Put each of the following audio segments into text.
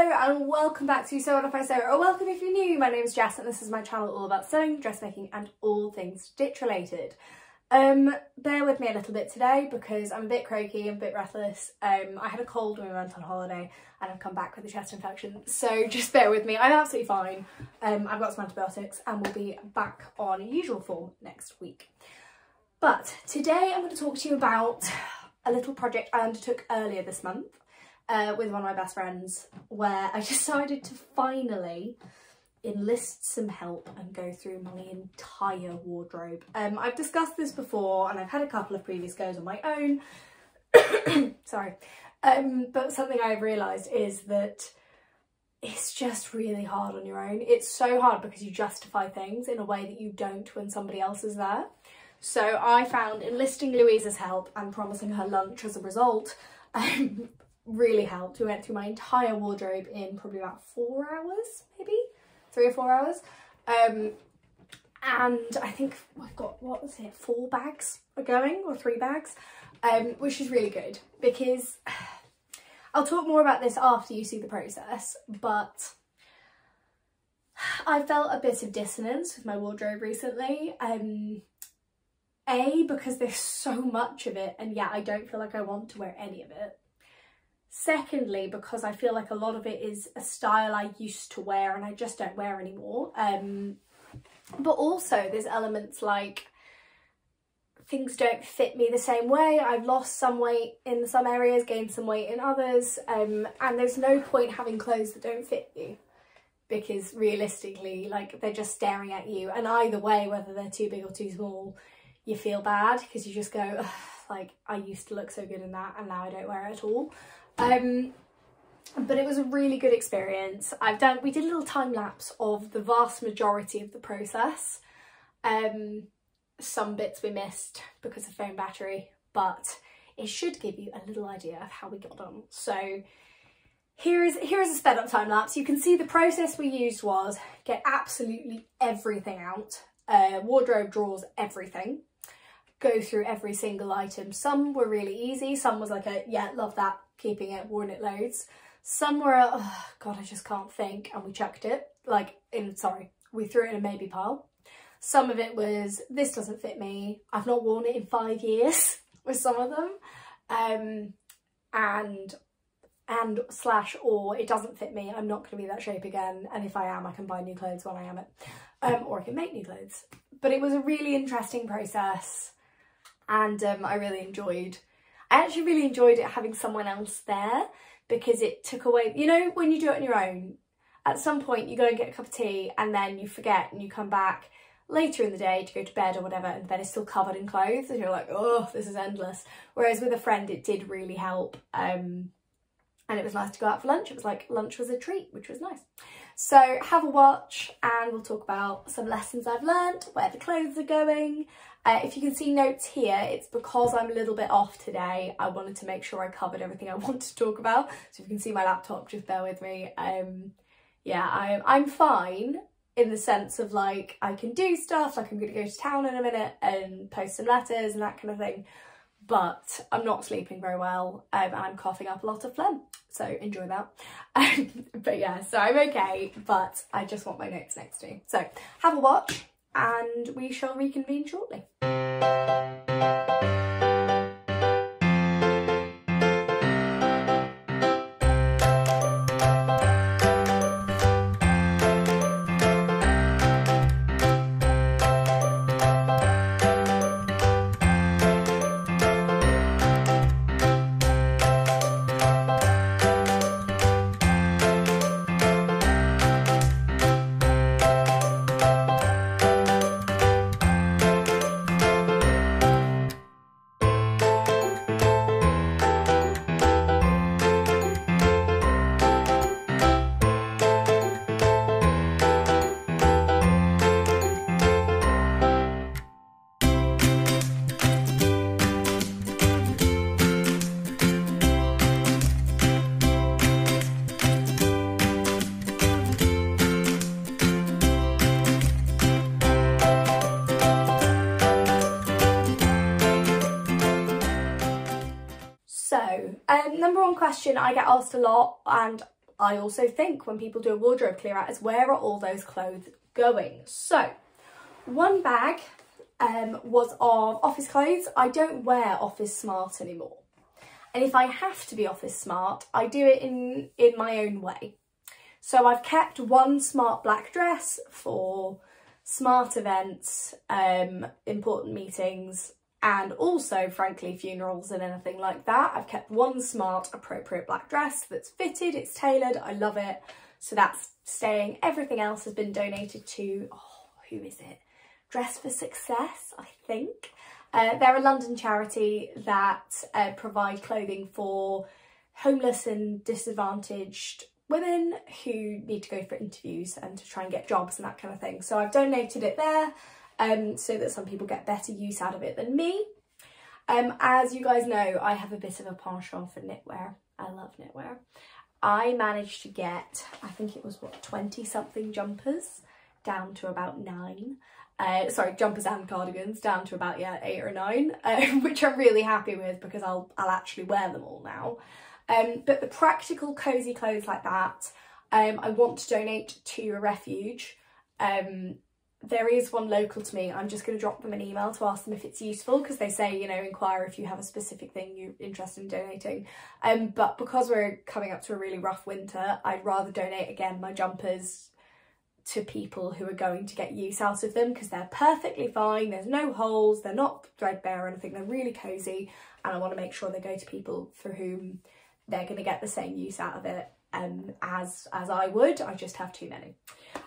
Hello and welcome back to So What If I Sew, or welcome if you're new. My name is Jess and this is my channel all about sewing, dressmaking and all things stitch related. Um, bear with me a little bit today because I'm a bit croaky, I'm a bit breathless. Um, I had a cold when we went on holiday and I've come back with a chest infection, so just bear with me. I'm absolutely fine. Um, I've got some antibiotics and we'll be back on usual form next week. But today I'm going to talk to you about a little project I undertook earlier this month uh, with one of my best friends where I decided to finally enlist some help and go through my entire wardrobe. Um, I've discussed this before and I've had a couple of previous goes on my own. Sorry. Um, but something I've realised is that it's just really hard on your own. It's so hard because you justify things in a way that you don't when somebody else is there. So I found enlisting Louisa's help and promising her lunch as a result um, really helped. We went through my entire wardrobe in probably about four hours, maybe? three or four hours. Um, and I think I've got, what was it, four bags are going or three bags, um, which is really good because I'll talk more about this after you see the process, but I felt a bit of dissonance with my wardrobe recently. Um, a, because there's so much of it and yeah, I don't feel like I want to wear any of it. Secondly, because I feel like a lot of it is a style I used to wear and I just don't wear anymore. Um, but also there's elements like things don't fit me the same way. I've lost some weight in some areas, gained some weight in others. Um, and there's no point having clothes that don't fit you because realistically, like they're just staring at you. And either way, whether they're too big or too small, you feel bad because you just go, like, I used to look so good in that and now I don't wear it at all. Um, but it was a really good experience. I've done, we did a little time lapse of the vast majority of the process. Um, some bits we missed because of phone battery, but it should give you a little idea of how we got on. So here is, here is a sped up time lapse. You can see the process we used was get absolutely everything out, uh, wardrobe drawers, everything go through every single item. Some were really easy, some was like a, yeah, love that, keeping it, worn it loads. Somewhere, oh God, I just can't think, and we chucked it, like, in, sorry, we threw it in a maybe pile. Some of it was, this doesn't fit me, I've not worn it in five years with some of them. Um, and and slash or it doesn't fit me, I'm not going to be that shape again. And if I am, I can buy new clothes when I am it. Um, or I can make new clothes. But it was a really interesting process and um, I really enjoyed. I actually really enjoyed it having someone else there because it took away, you know, when you do it on your own, at some point you go and get a cup of tea and then you forget and you come back later in the day to go to bed or whatever and then it's still covered in clothes and you're like, oh, this is endless. Whereas with a friend, it did really help. Um, and it was nice to go out for lunch. It was like lunch was a treat, which was nice. So have a watch and we'll talk about some lessons I've learned, where the clothes are going. Uh, if you can see notes here, it's because I'm a little bit off today. I wanted to make sure I covered everything I want to talk about. So if you can see my laptop, just bear with me. Um, yeah, I'm, I'm fine in the sense of like, I can do stuff, like I'm going to go to town in a minute and post some letters and that kind of thing but I'm not sleeping very well um, and I'm coughing up a lot of phlegm. So enjoy that. but yeah, so I'm okay, but I just want my notes next to me. So have a watch and we shall reconvene shortly. Number one question I get asked a lot, and I also think when people do a wardrobe clear out is where are all those clothes going? So one bag um, was of office clothes. I don't wear office smart anymore. And if I have to be office smart, I do it in, in my own way. So I've kept one smart black dress for smart events, um, important meetings, and also, frankly, funerals and anything like that. I've kept one smart, appropriate black dress that's fitted, it's tailored, I love it. So that's staying. Everything else has been donated to, oh, who is it? Dress for Success, I think. Uh, they're a London charity that uh, provide clothing for homeless and disadvantaged women who need to go for interviews and to try and get jobs and that kind of thing. So I've donated it there um, so that some people get better use out of it than me. Um, as you guys know, I have a bit of a penchant for knitwear. I love knitwear. I managed to get, I think it was what, 20 something jumpers down to about nine uh, sorry, jumpers and cardigans down to about, yeah, eight or nine, uh, which I'm really happy with because I'll, I'll actually wear them all now. Um, but the practical cosy clothes like that, um, I want to donate to a refuge. Um, there is one local to me. I'm just going to drop them an email to ask them if it's useful because they say, you know, inquire if you have a specific thing you're interested in donating. Um, but because we're coming up to a really rough winter, I'd rather donate again my jumpers to people who are going to get use out of them because they're perfectly fine, there's no holes, they're not threadbare or anything, they're really cosy and I want to make sure they go to people for whom they're going to get the same use out of it um, as, as I would, I just have too many.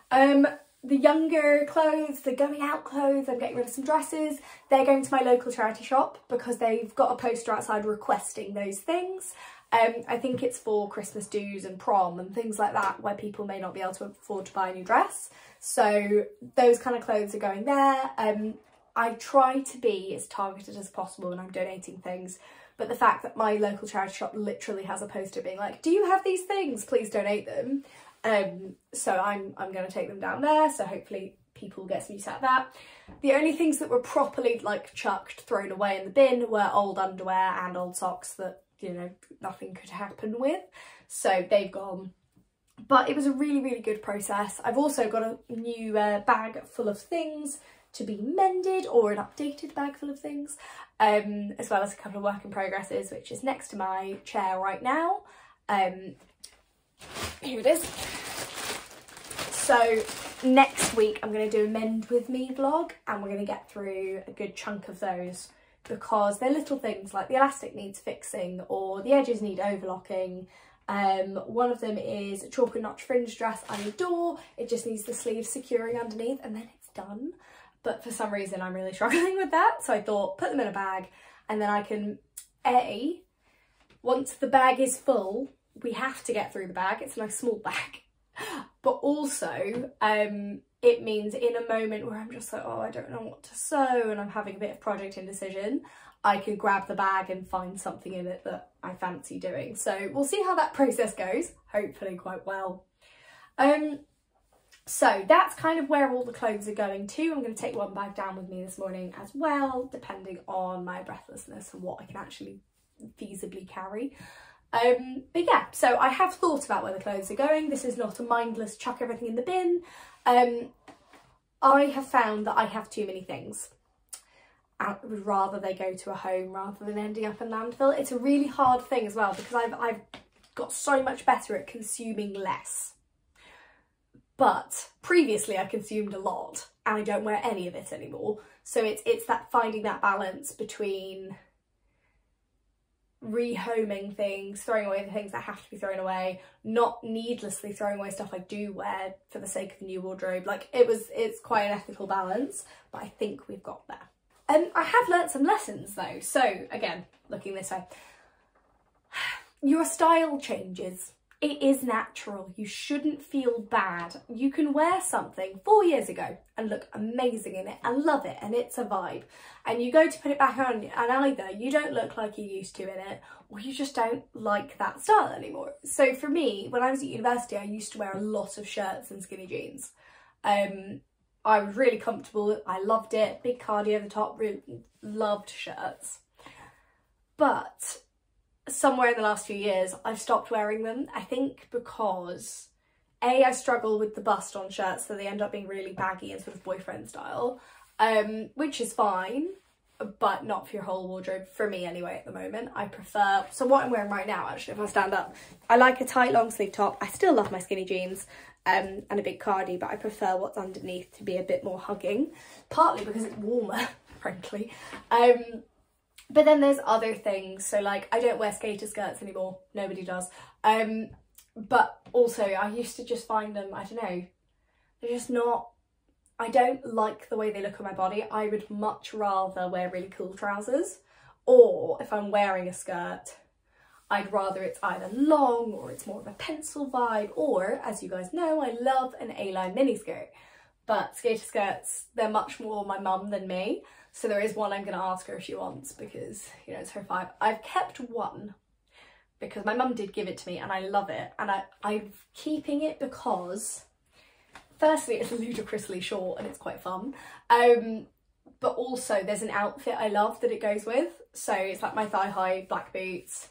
Um, the younger clothes, the going out clothes, I'm getting rid of some dresses, they're going to my local charity shop because they've got a poster outside requesting those things um, I think it's for Christmas dues and prom and things like that where people may not be able to afford to buy a new dress. So those kind of clothes are going there. Um, I try to be as targeted as possible when I'm donating things. But the fact that my local charity shop literally has a poster being like, do you have these things? Please donate them. Um, so I'm, I'm going to take them down there. So hopefully people get some use out of that. The only things that were properly like chucked, thrown away in the bin were old underwear and old socks that you know, nothing could happen with. So they've gone. But it was a really, really good process. I've also got a new uh, bag full of things to be mended or an updated bag full of things, um, as well as a couple of work in progresses, which is next to my chair right now. Um, here it is. So next week I'm going to do a mend with me vlog and we're going to get through a good chunk of those because they're little things like the elastic needs fixing or the edges need overlocking. Um, one of them is a Chalk and Notch fringe dress I adore. It just needs the sleeves securing underneath and then it's done. But for some reason I'm really struggling with that. So I thought put them in a bag and then I can, A, once the bag is full, we have to get through the bag. It's a nice small bag. But also, um, it means in a moment where I'm just like, oh, I don't know what to sew and I'm having a bit of project indecision, I could grab the bag and find something in it that I fancy doing. So we'll see how that process goes, hopefully quite well. Um, so that's kind of where all the clothes are going to. I'm going to take one bag down with me this morning as well, depending on my breathlessness and what I can actually feasibly carry. Um, but yeah, so I have thought about where the clothes are going. This is not a mindless chuck everything in the bin. Um, I have found that I have too many things. I would rather they go to a home rather than ending up in landfill. It's a really hard thing as well because I've, I've got so much better at consuming less. But previously I consumed a lot and I don't wear any of it anymore. So it's, it's that finding that balance between rehoming things, throwing away the things that have to be thrown away, not needlessly throwing away stuff I do wear for the sake of the new wardrobe. Like it was, it's quite an ethical balance, but I think we've got there. And um, I have learnt some lessons though. So again, looking this way, your style changes it is natural. You shouldn't feel bad. You can wear something four years ago and look amazing in it and love it and it's a vibe. And you go to put it back on and either you don't look like you used to in it or you just don't like that style anymore. So for me, when I was at university, I used to wear a lot of shirts and skinny jeans. Um, I was really comfortable. I loved it. Big cardi over the top, really loved shirts. But somewhere in the last few years I've stopped wearing them. I think because A, I struggle with the bust on shirts so they end up being really baggy and sort of boyfriend style, um, which is fine, but not for your whole wardrobe, for me anyway at the moment. I prefer, so what I'm wearing right now actually, if I stand up, I like a tight long sleeve top. I still love my skinny jeans um, and a big cardi, but I prefer what's underneath to be a bit more hugging, partly because it's warmer, frankly. Um, but then there's other things. So like I don't wear skater skirts anymore. Nobody does. Um, but also I used to just find them, I don't know, they're just not, I don't like the way they look on my body. I would much rather wear really cool trousers or if I'm wearing a skirt, I'd rather it's either long or it's more of a pencil vibe or as you guys know, I love an A-line miniskirt. But skater skirts, they're much more my mum than me. So there is one I'm going to ask her if she wants because, you know, it's her five. I've kept one because my mum did give it to me and I love it. And I, I'm keeping it because, firstly, it's ludicrously short and it's quite fun. Um, but also there's an outfit I love that it goes with. So it's like my thigh high black boots,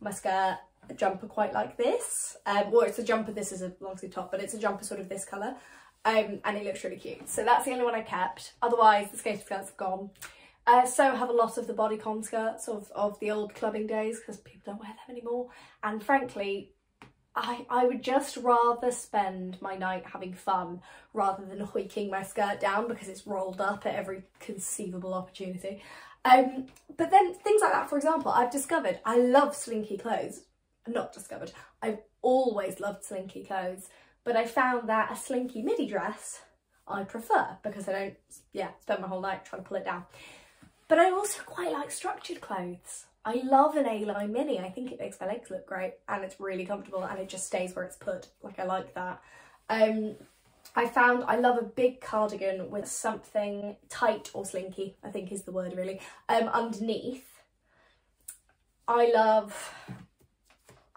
my skirt, a jumper quite like this. Um, or it's a jumper, this is a long sleeve top, but it's a jumper sort of this colour um, and it looks really cute. So that's the only one I kept. Otherwise, the skater skirts have gone. Uh, so I have a lot of the bodycon skirts of, of the old clubbing days because people don't wear them anymore. And frankly, I, I would just rather spend my night having fun rather than hoiking my skirt down because it's rolled up at every conceivable opportunity. Um, but then things like that, for example, I've discovered I love slinky clothes. Not discovered, I've always loved slinky clothes but I found that a slinky midi dress I prefer because I don't, yeah, spend my whole night trying to pull it down. But I also quite like structured clothes. I love an A-line mini. I think it makes my legs look great and it's really comfortable and it just stays where it's put. Like I like that. Um, I found I love a big cardigan with something tight or slinky, I think is the word really, um, underneath. I love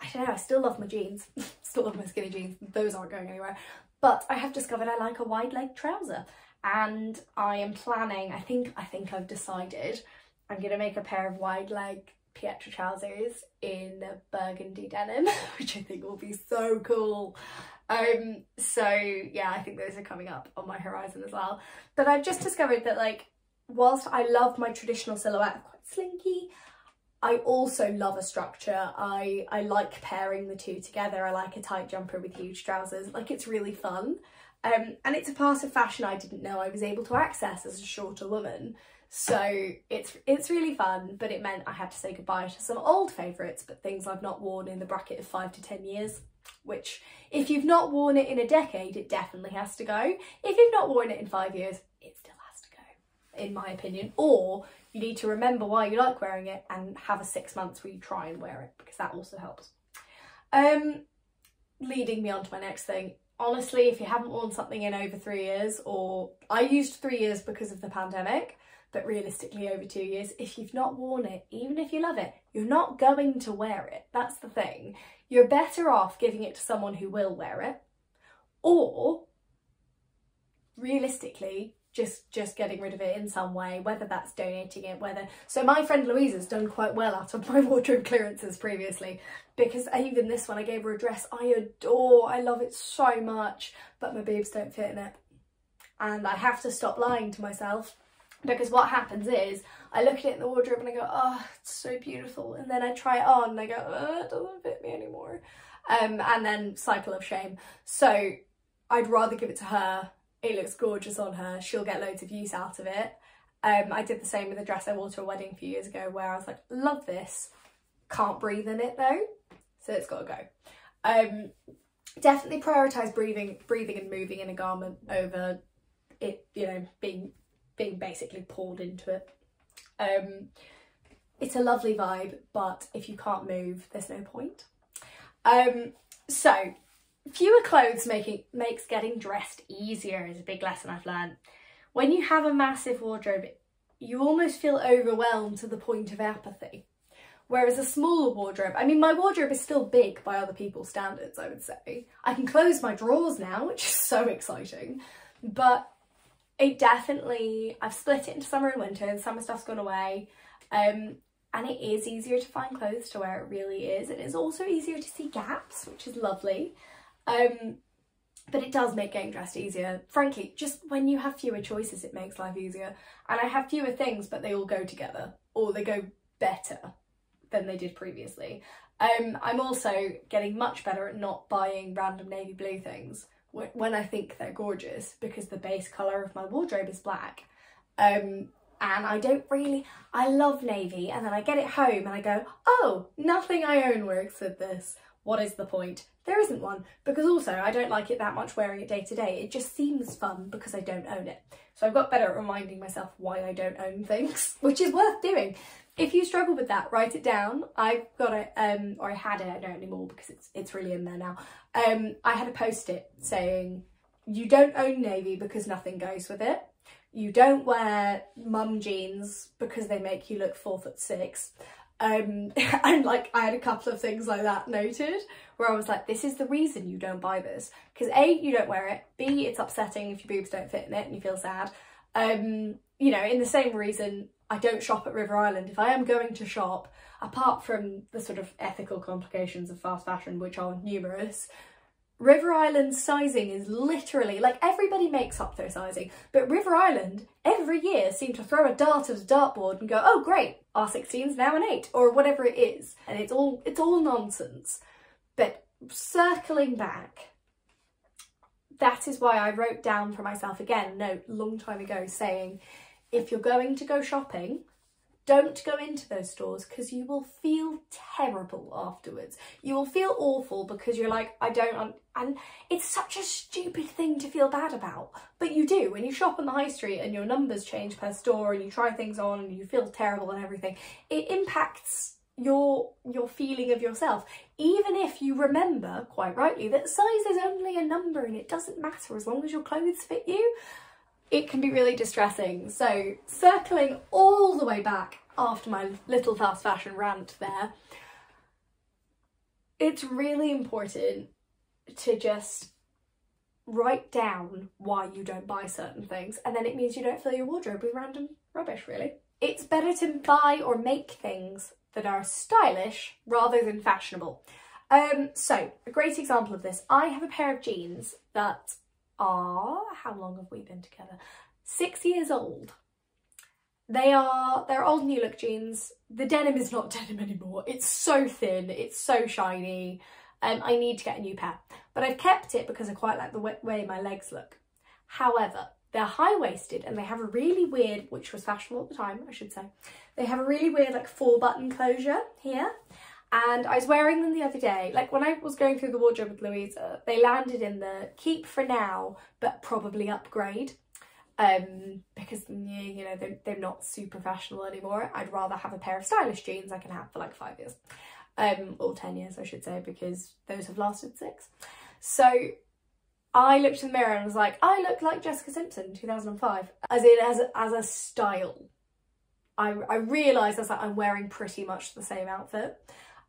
I don't know, I still love my jeans. still love my skinny jeans. Those aren't going anywhere. But I have discovered I like a wide leg trouser and I am planning, I think, I think I've decided I'm to make a pair of wide leg Pietra trousers in burgundy denim, which I think will be so cool. Um, so yeah, I think those are coming up on my horizon as well. But I've just discovered that like, whilst I love my traditional silhouette, quite slinky, I also love a structure. I, I like pairing the two together. I like a tight jumper with huge trousers. Like it's really fun. Um, and it's a part of fashion I didn't know I was able to access as a shorter woman. So it's it's really fun, but it meant I had to say goodbye to some old favourites, but things I've not worn in the bracket of five to 10 years, which if you've not worn it in a decade, it definitely has to go. If you've not worn it in five years, it still in my opinion. Or you need to remember why you like wearing it and have a six months where you try and wear it because that also helps. Um, leading me on to my next thing. Honestly, if you haven't worn something in over three years, or I used three years because of the pandemic, but realistically over two years, if you've not worn it, even if you love it, you're not going to wear it. That's the thing. You're better off giving it to someone who will wear it, or realistically, just just getting rid of it in some way whether that's donating it whether so my friend Louisa's done quite well out of my wardrobe clearances previously because even this one i gave her a dress i adore i love it so much but my boobs don't fit in it and i have to stop lying to myself because what happens is I look at it in the wardrobe and I go, oh, it's so beautiful. And then I try it on and I go, oh, it doesn't fit me anymore. Um, and then cycle of shame. So I'd rather give it to her it looks gorgeous on her, she'll get loads of use out of it. Um, I did the same with a dress I wore to a wedding a few years ago where I was like, love this, can't breathe in it though, so it's got to go. Um, definitely prioritise breathing, breathing and moving in a garment over it, you know, being being basically poured into it. Um, it's a lovely vibe, but if you can't move, there's no point. Um, so Fewer clothes making makes getting dressed easier is a big lesson I've learned. When you have a massive wardrobe, you almost feel overwhelmed to the point of apathy. Whereas a smaller wardrobe, I mean, my wardrobe is still big by other people's standards, I would say. I can close my drawers now, which is so exciting. But it definitely, I've split it into summer and winter. The summer stuff's gone away. Um, and it is easier to find clothes to wear, it really is. And it's also easier to see gaps, which is lovely. Um, but it does make getting dressed easier. Frankly, just when you have fewer choices, it makes life easier. And I have fewer things, but they all go together, or they go better than they did previously. Um, I'm also getting much better at not buying random navy blue things when I think they're gorgeous because the base colour of my wardrobe is black. Um, and I don't really, I love navy and then I get it home and I go, oh, nothing I own works with this. What is the point? There isn't one because also I don't like it that much wearing it day to day. It just seems fun because I don't own it. So I've got better at reminding myself why I don't own things, which is worth doing. If you struggle with that, write it down. I've got it, um, or I had it, I don't anymore because it's it's really in there now. Um, I had a post-it saying, you don't own navy because nothing goes with it. You don't wear mum jeans because they make you look four foot six. Um, and like I had a couple of things like that noted where I was like, this is the reason you don't buy this. Because A, you don't wear it. B, it's upsetting if your boobs don't fit in it and you feel sad. Um, you know, in the same reason, I don't shop at River Island. If I am going to shop, apart from the sort of ethical complications of fast fashion, which are numerous, River Island sizing is literally, like everybody makes up their sizing, but River Island every year seem to throw a dart at a dartboard and go, oh great, R16's now an 8, or whatever it is. And it's all, it's all nonsense. But circling back, that is why I wrote down for myself again, note long time ago saying, if you're going to go shopping, don't go into those stores because you will feel terrible afterwards. You will feel awful because you're like, I don't, and it's such a stupid thing to feel bad about. But you do, when you shop on the high street and your numbers change per store and you try things on and you feel terrible and everything, it impacts your your feeling of yourself even if you remember quite rightly that size is only a number and it doesn't matter as long as your clothes fit you it can be really distressing. So circling all the way back after my little fast fashion rant there, it's really important to just write down why you don't buy certain things and then it means you don't fill your wardrobe with random rubbish really. It's better to buy or make things that are stylish rather than fashionable. Um, so a great example of this, I have a pair of jeans that are, how long have we been together? Six years old. They are, they're old New Look jeans. The denim is not denim anymore. It's so thin, it's so shiny. Um, I need to get a new pair. But I've kept it because I quite like the way my legs look. However, they're high-waisted and they have a really weird, which was fashionable at the time, I should say. They have a really weird like four button closure here and I was wearing them the other day. Like when I was going through the wardrobe with Louisa, they landed in the keep for now, but probably upgrade. Um, because you know they're, they're not super fashionable anymore. I'd rather have a pair of stylish jeans I can have for like five years, um, or ten years I should say, because those have lasted six. So I looked in the mirror and was like, I look like Jessica Simpson 2005, as in as a, as a style. I, I realised I was like, I'm wearing pretty much the same outfit.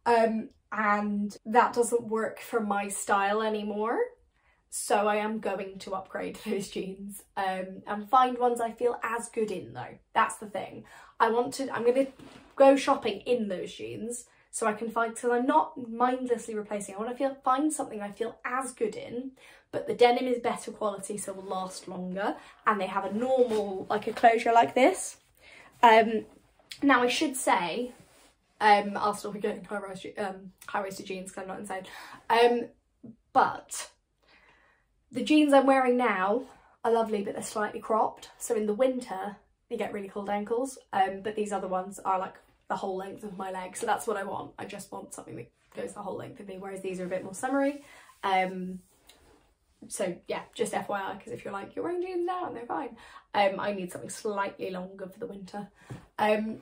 Um, and that doesn't work for my style anymore. So I am going to upgrade those jeans um, and find ones I feel as good in though. That's the thing. I want to, I'm going to go shopping in those jeans so I can find, so I'm not mindlessly replacing. I want to feel find something I feel as good in, but the denim is better quality so will last longer and they have a normal, like a closure like this. Um, now I should say um, I'll still be getting high-waisted um, high jeans because I'm not insane. Um, but the jeans I'm wearing now are lovely, but they're slightly cropped. So in the winter, you get really cold ankles. Um, but these other ones are like the whole length of my leg. So that's what I want. I just want something that goes the whole length of me, whereas these are a bit more summery. Um, so yeah, just FYI, because if you're like, you're wearing jeans now and they're fine, um, I need something slightly longer for the winter. Um,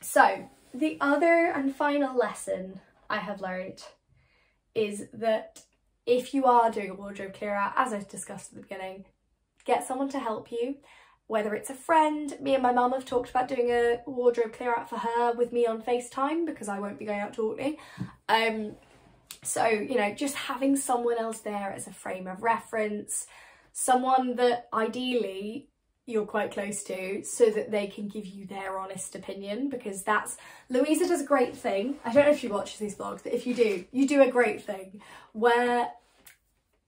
so the other and final lesson I have learned is that if you are doing a wardrobe clear out, as I discussed at the beginning, get someone to help you, whether it's a friend. Me and my mum have talked about doing a wardrobe clear out for her with me on FaceTime because I won't be going out to Orkney. Um, so, you know, just having someone else there as a frame of reference, someone that ideally you're quite close to so that they can give you their honest opinion because that's Louisa does a great thing. I don't know if she watches these vlogs, but if you do, you do a great thing where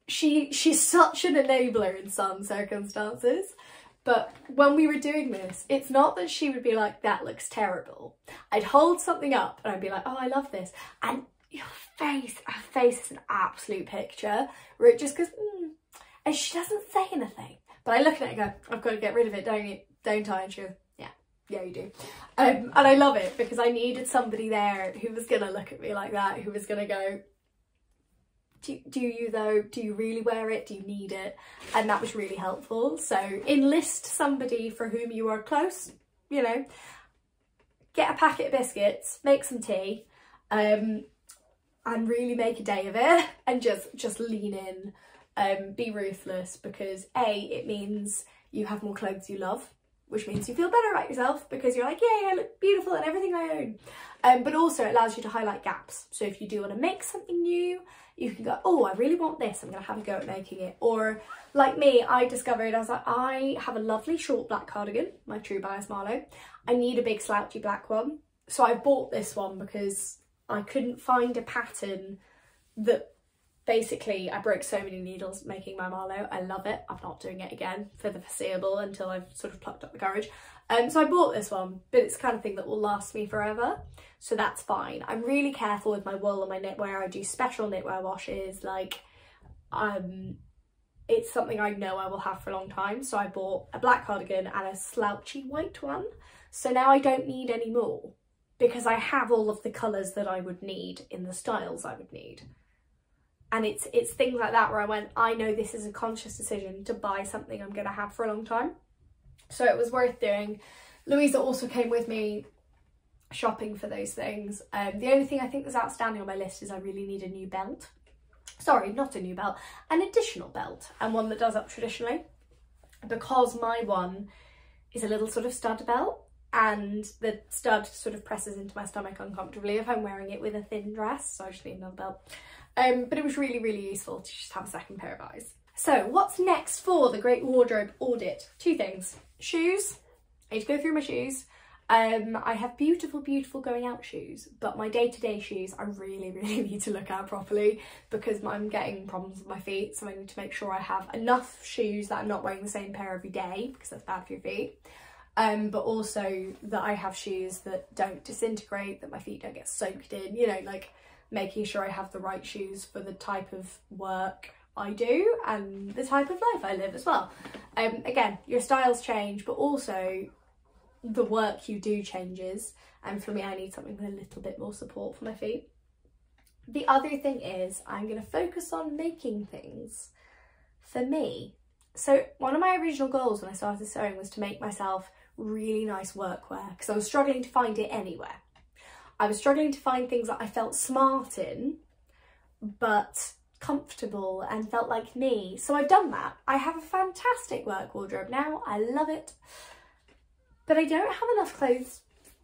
she she's such an enabler in some circumstances. But when we were doing this, it's not that she would be like, that looks terrible. I'd hold something up and I'd be like, oh, I love this. And your face, her face is an absolute picture where it just goes, mm, and she doesn't say anything. But I look at it and go, I've got to get rid of it, don't you? Don't I? And she goes, yeah, yeah, you do. Um, and I love it because I needed somebody there who was going to look at me like that, who was going to go, do, do you though? Do you really wear it? Do you need it? And that was really helpful. So enlist somebody for whom you are close, you know, get a packet of biscuits, make some tea, um, and really make a day of it and just, just lean in um, be ruthless because A, it means you have more clothes you love, which means you feel better about yourself because you're like, yay, I look beautiful and everything I own. Um, but also it allows you to highlight gaps. So if you do want to make something new, you can go, oh, I really want this. I'm going to have a go at making it. Or like me, I discovered I was like, I have a lovely short black cardigan, my True Bias Marlowe. I need a big slouchy black one. So I bought this one because I couldn't find a pattern that basically I broke so many needles making my Marlowe. I love it. I'm not doing it again for the foreseeable until I've sort of plucked up the courage. Um, so I bought this one, but it's the kind of thing that will last me forever. So that's fine. I'm really careful with my wool and my knitwear. I do special knitwear washes. Like, um, it's something I know I will have for a long time. So I bought a black cardigan and a slouchy white one. So now I don't need any more because I have all of the colours that I would need in the styles I would need and it's it's things like that where I went I know this is a conscious decision to buy something I'm going to have for a long time. So it was worth doing. Louisa also came with me shopping for those things. Um, the only thing I think that's outstanding on my list is I really need a new belt. Sorry not a new belt an additional belt and one that does up traditionally. Because my one is a little sort of stud belt and the stud sort of presses into my stomach uncomfortably if I'm wearing it with a thin dress so I just need another belt um, but it was really, really useful to just have a second pair of eyes. So what's next for the Great Wardrobe Audit? Two things. Shoes. I need to go through my shoes. Um, I have beautiful, beautiful going out shoes, but my day-to-day -day shoes, I really, really need to look at properly because I'm getting problems with my feet. So I need to make sure I have enough shoes that I'm not wearing the same pair every day because that's bad for your feet. Um, but also that I have shoes that don't disintegrate, that my feet don't get soaked in, you know, like making sure I have the right shoes for the type of work I do and the type of life I live as well. Um, again, your styles change, but also the work you do changes. And for me, I need something with a little bit more support for my feet. The other thing is I'm going to focus on making things for me. So one of my original goals when I started sewing was to make myself really nice workwear because I was struggling to find it anywhere. I was struggling to find things that I felt smart in, but comfortable and felt like me. So I've done that. I have a fantastic work wardrobe now. I love it. But I don't have enough clothes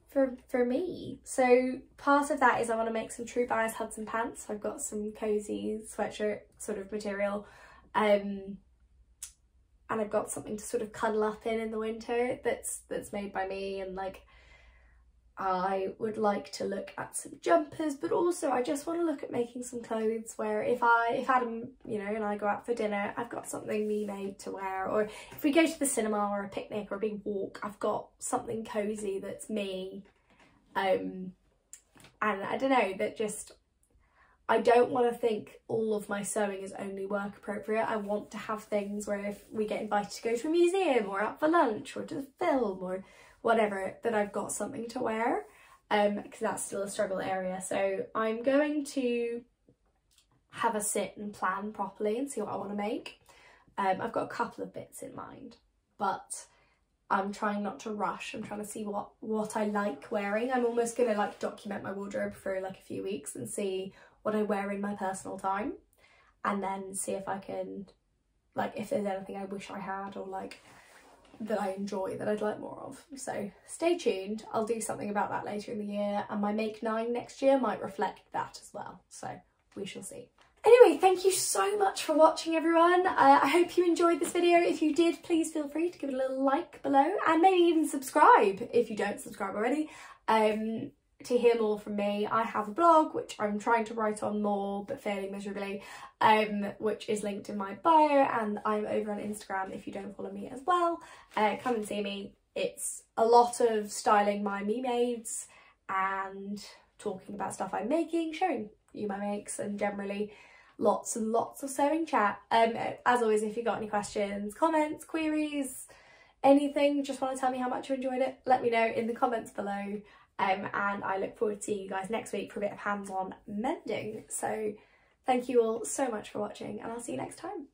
for, for me. So part of that is I want to make some True Bias Hudson pants. I've got some cozy sweatshirt sort of material. Um, and I've got something to sort of cuddle up in in the winter that's that's made by me and like I would like to look at some jumpers, but also I just want to look at making some clothes where if I, if Adam, you know, and I go out for dinner, I've got something me made to wear. Or if we go to the cinema or a picnic or a big walk, I've got something cozy that's me. Um, and I don't know, that just, I don't want to think all of my sewing is only work appropriate. I want to have things where if we get invited to go to a museum or out for lunch or to the film or whatever, that I've got something to wear um, because that's still a struggle area. So I'm going to have a sit and plan properly and see what I want to make. Um, I've got a couple of bits in mind, but I'm trying not to rush. I'm trying to see what, what I like wearing. I'm almost going to like document my wardrobe for like a few weeks and see what I wear in my personal time and then see if I can, like if there's anything I wish I had or like that I enjoy that I'd like more of. So stay tuned, I'll do something about that later in the year and my Make 9 next year might reflect that as well. So we shall see. Anyway, thank you so much for watching everyone. Uh, I hope you enjoyed this video. If you did, please feel free to give it a little like below and maybe even subscribe if you don't subscribe already um, to hear more from me. I have a blog which I'm trying to write on more but failing miserably um, which is linked in my bio and I'm over on Instagram if you don't follow me as well. Uh, come and see me. It's a lot of styling my me mades and talking about stuff I'm making, showing you my makes and generally lots and lots of sewing chat. Um, as always, if you've got any questions, comments, queries, anything, just want to tell me how much you enjoyed it, let me know in the comments below. Um, and I look forward to seeing you guys next week for a bit of hands-on mending. So thank you all so much for watching and I'll see you next time.